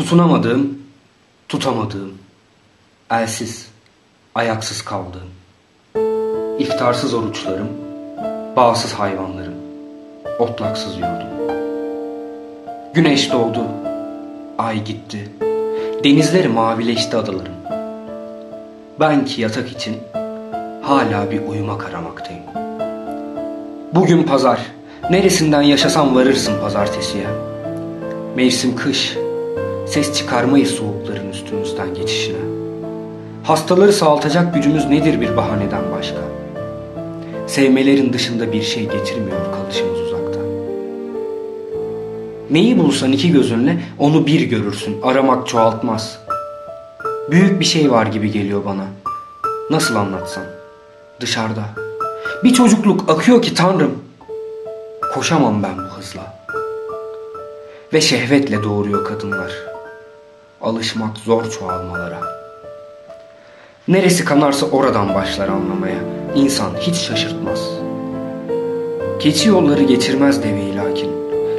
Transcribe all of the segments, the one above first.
Tutunamadığım, tutamadığım, elsiz, ayaksız kaldığım, iftarsız oruçlarım, bağsız hayvanlarım, otlaksız yurdum. Güneş doğdu, ay gitti, denizleri mavileşti adalarım. Ben ki yatak için hala bir uyumak aramaktayım. Bugün pazar, neresinden yaşasam varırsın pazartesiye. Mevsim kış, ses çıkarmayız soğukların üstümüzden geçişine. Hastaları sağaltacak gücümüz nedir bir bahaneden başka? Sevmelerin dışında bir şey getirmiyor kalışımız uzakta. Neyi bulsan iki gözünle onu bir görürsün, aramak çoğaltmaz. Büyük bir şey var gibi geliyor bana. Nasıl anlatsam? Dışarıda. Bir çocukluk akıyor ki Tanrım. Koşamam ben bu hızla. Ve şehvetle doğuruyor kadınlar. Alışmak zor çoğalmalara. Neresi kanarsa oradan başlar anlamaya. İnsan hiç şaşırtmaz. Keçi yolları geçirmez deveyi lakin.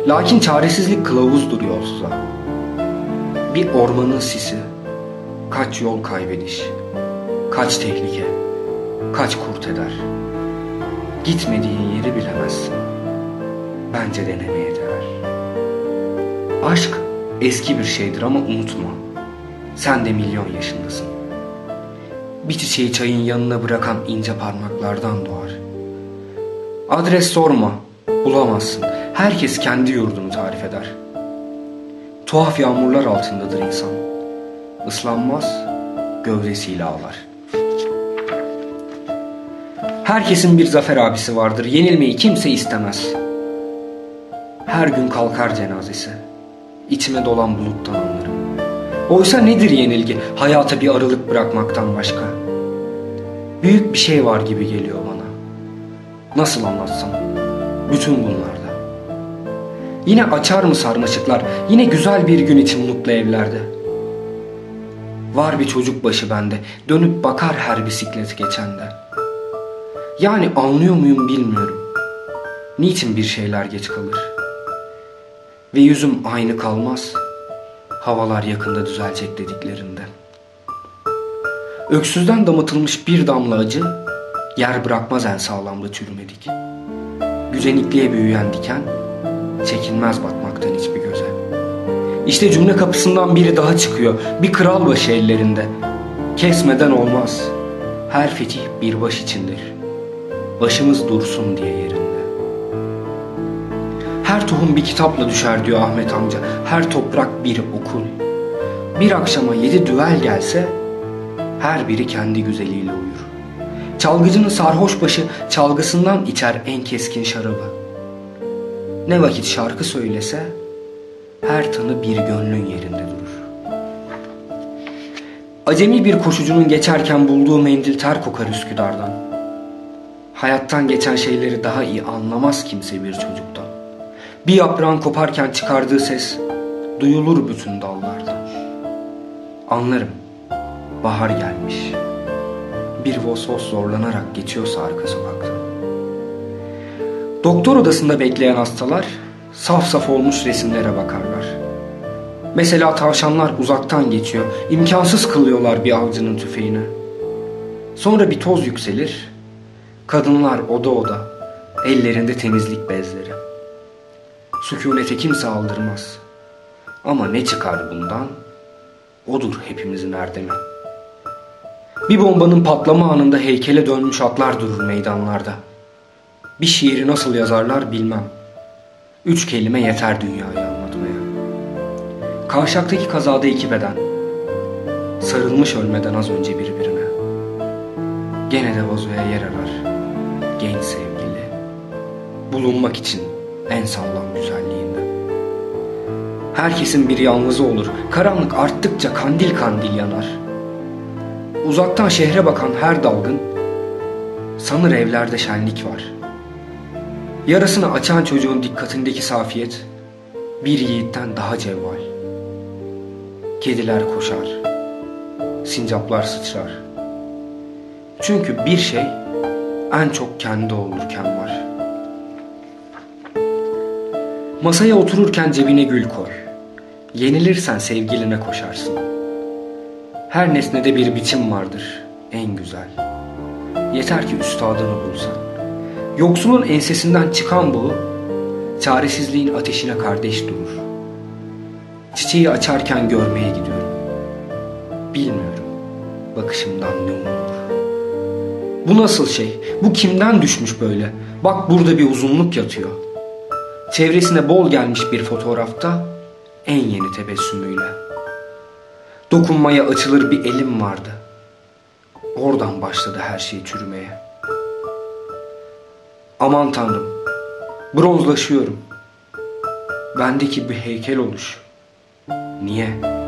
Lakin çaresizlik kılavuzdur yolsuza. Bir ormanın sisi, kaç yol kaybediş, kaç tehlike, kaç kurt eder. Gitmediğin yeri bilemezsin. Bence denemeye değer. Aşk eski bir şeydir ama unutma. Sen de milyon yaşındasın. Bir çiçeği çayın yanına bırakan ince parmaklardan doğar. Adres sorma, bulamazsın. Herkes kendi yurdunu tarif eder. Tuhaf yağmurlar altındadır insan. Islanmaz, gövdesiyle ağlar. Herkesin bir zafer abisi vardır. Yenilmeyi kimse istemez. Her gün kalkar cenazesi. İçime dolan buluttan anlarım. Oysa nedir yenilgi? Hayata bir aralık bırakmaktan başka. Büyük bir şey var gibi geliyor bana. Nasıl anlatsam? Bütün bunlarda. Yine açar mı sarmaşıklar? Yine güzel bir gün için mutlu evlerde. Var bir çocuk başı bende. Dönüp bakar her bisiklet geçende. Yani anlıyor muyum bilmiyorum. Niçin bir şeyler geç kalır? Ve yüzüm aynı kalmaz. Havalar yakında düzelecek dediklerinde. Öksüzden damıtılmış bir damla acı yer bırakmaz en sağlamda çürümedik. Güzenikliğe büyüyen diken çekinmez bakmaktan hiçbir göze. İşte cümle kapısından biri daha çıkıyor. Bir kral başı ellerinde. Kesmeden olmaz. Her fetih bir baş içindir. Başımız dursun diye yerinde. Her tohum bir kitapla düşer diyor Ahmet amca. Her toprak bir okul. Bir akşama yedi düvel gelse her biri kendi güzeliyle uyur. Çalgıcının sarhoş başı çalgısından içer en keskin şarabı. Ne vakit şarkı söylese her tanı bir gönlün yerinde durur. Acemi bir koşucunun geçerken bulduğu mendil ter kokar Üsküdar'dan. Hayattan geçen şeyleri daha iyi anlamaz kimse bir çocuktan. Bir yaprağın koparken çıkardığı ses duyulur bütün dallarda. Anlarım, bahar gelmiş. Bir vosos zorlanarak geçiyorsa arka sokakta. Doktor odasında bekleyen hastalar saf saf olmuş resimlere bakarlar. Mesela tavşanlar uzaktan geçiyor, imkansız kılıyorlar bir avcının tüfeğini. Sonra bir toz yükselir, kadınlar oda oda, ellerinde temizlik bezleri. Sükunete kimse aldırmaz. Ama ne çıkar bundan? Odur hepimizin erdemi. Bir bombanın patlama anında heykele dönmüş atlar durur meydanlarda. Bir şiiri nasıl yazarlar bilmem. Üç kelime yeter dünyayı anlatmaya. Kavşaktaki kazada iki beden. Sarılmış ölmeden az önce birbirine. Gene de vazoya yer arar. Genç sevgili. Bulunmak için en sağlam güzelliğinden. Herkesin bir yalnızı olur. Karanlık arttıkça kandil kandil yanar. Uzaktan şehre bakan her dalgın sanır evlerde şenlik var. Yarasını açan çocuğun dikkatindeki safiyet bir yiğitten daha cevval. Kediler koşar, sincaplar sıçrar. Çünkü bir şey en çok kendi olurken var. Masaya otururken cebine gül koy. Yenilirsen sevgiline koşarsın. Her nesnede bir biçim vardır en güzel. Yeter ki üstadını bulsan. Yoksulun ensesinden çıkan bu, çaresizliğin ateşine kardeş durur. Çiçeği açarken görmeye gidiyorum. Bilmiyorum bakışımdan ne umulur. Bu nasıl şey? Bu kimden düşmüş böyle? Bak burada bir uzunluk yatıyor. Çevresine bol gelmiş bir fotoğrafta en yeni tebessümüyle. Dokunmaya açılır bir elim vardı. Oradan başladı her şey çürümeye. Aman tanrım, bronzlaşıyorum. Bendeki bir heykel oluş. Niye?